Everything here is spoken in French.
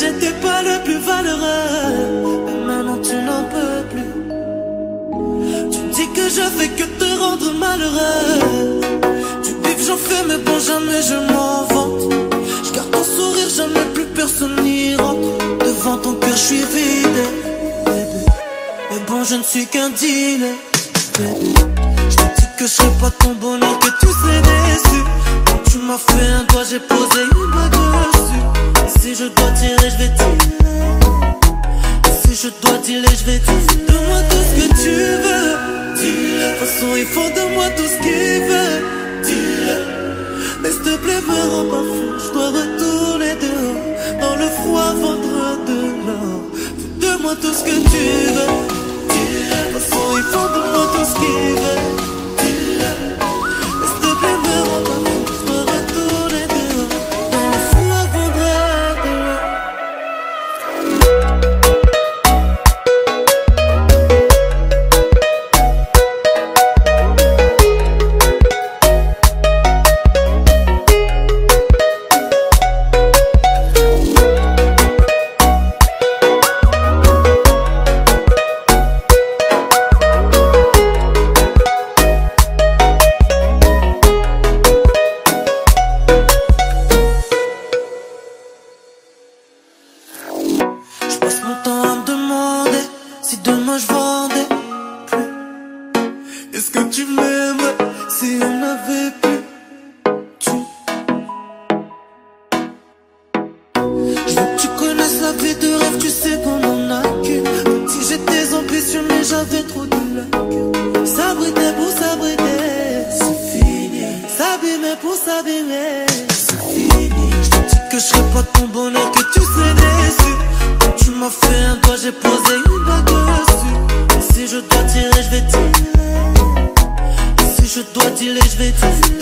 j'étais pas le plus valeureux. Mais maintenant tu n'en peux plus. Tu dis que je fais que te rendre malheureux. Tu bif, j'en fais, mais bon, jamais je m'en vante. Je garde ton sourire, jamais plus personne n'y rentre. Devant ton cœur, je suis vide. Mais bon, je ne suis qu'un bébé. Je te dis que je serai pas ton bonheur, que tu serais déçu. Quand tu m'as fait un doigt, j'ai posé une bague dessus. Et si je dois je vais dire Donne-moi tout ce que tu veux. Dis-le De toute façon, il faut de moi tout ce qu'il veut. Dis-le Mais s'il te plaît, me rends pas fou Je dois retourner dehors. Dans le froid, vendre de l'or. Fais de moi tout ce que tu veux Je passe mon temps à me demander si demain je vendais plus. Est-ce que tu m'aimerais si on avait pu tu... Je veux que tu connaisses la vie de rêve, tu sais qu'on en a qu'une. Si j'étais ambitieux, mais j'avais trop de lacunes. S'abriter pour s'abriter, c'est fini. S'abîmer pour s'abîmer, c'est fini. Je te dis que je serai pas ton bonheur, que tu serais déçu. Tu m'as fait un doigt, j'ai posé une bague dessus. Si je dois tirer, je vais tirer. Si je dois dealer, je vais dire